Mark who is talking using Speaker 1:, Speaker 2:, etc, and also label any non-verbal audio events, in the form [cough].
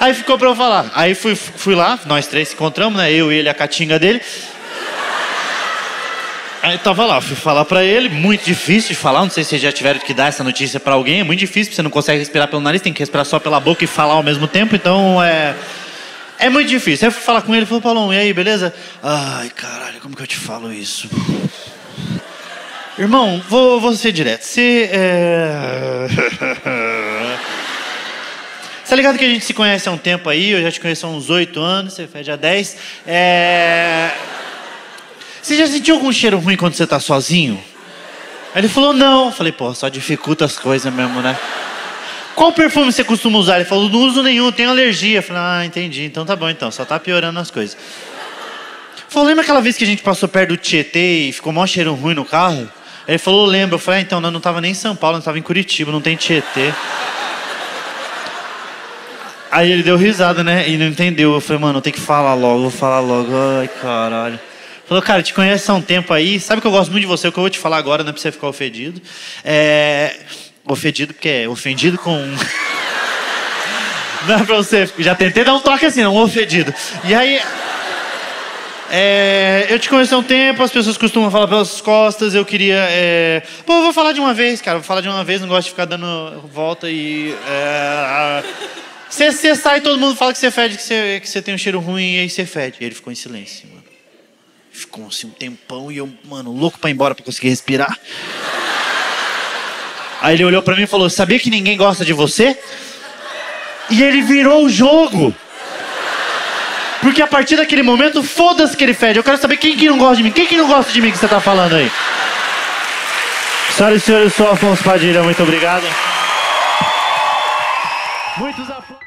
Speaker 1: Aí ficou pra eu falar. Aí fui, fui lá, nós três se encontramos, né? Eu, ele, a catinga dele. Aí tava lá, fui falar pra ele, muito difícil de falar, não sei se vocês já tiveram que dar essa notícia pra alguém, é muito difícil, você não consegue respirar pelo nariz, tem que respirar só pela boca e falar ao mesmo tempo, então é. É muito difícil. Aí fui falar com ele, falou, Paulão, e aí, beleza? Ai, caralho, como que eu te falo isso? Irmão, vou, vou ser direto. Você é. [laughs] Tá ligado que a gente se conhece há um tempo aí, eu já te conheço há uns oito anos, você fez já dez. É. Você já sentiu algum cheiro ruim quando você tá sozinho? Aí ele falou, não. Eu falei, pô, só dificulta as coisas mesmo, né? Qual perfume você costuma usar? Ele falou, não uso nenhum, tenho alergia. Eu falei, ah, entendi, então tá bom então, só tá piorando as coisas. Falou, lembra aquela vez que a gente passou perto do Tietê e ficou mó cheiro ruim no carro? Ele falou, lembro. Eu falei, ah, então, não, não tava nem em São Paulo, não tava em Curitiba, não tem Tietê. Aí ele deu risada, né? E não entendeu. Eu falei, mano, tem que falar logo, vou falar logo. Ai, caralho. Falou, cara, te conhece há um tempo aí, sabe que eu gosto muito de você, o que eu vou te falar agora, não é pra você ficar ofendido. É... Ofendido porque é ofendido com... [laughs] não é pra você... Já tentei dar um toque assim, não, ofendido. E aí... É, eu te conheço há um tempo, as pessoas costumam falar pelas costas, eu queria. É... Pô, eu vou falar de uma vez, cara, vou falar de uma vez, não gosto de ficar dando volta e. É... Você sai todo mundo fala que você fede, que você que tem um cheiro ruim e aí você fede. E ele ficou em silêncio, mano. Ficou assim um tempão e eu, mano, louco pra ir embora pra conseguir respirar. Aí ele olhou pra mim e falou: Sabia que ninguém gosta de você? E ele virou o jogo. Porque a partir daquele momento, foda-se que ele fede. Eu quero saber quem que não gosta de mim. Quem que não gosta de mim que você tá falando aí? Senhoras e senhores, eu sou Afonso Padilha. Muito obrigado. Muitos aplausos.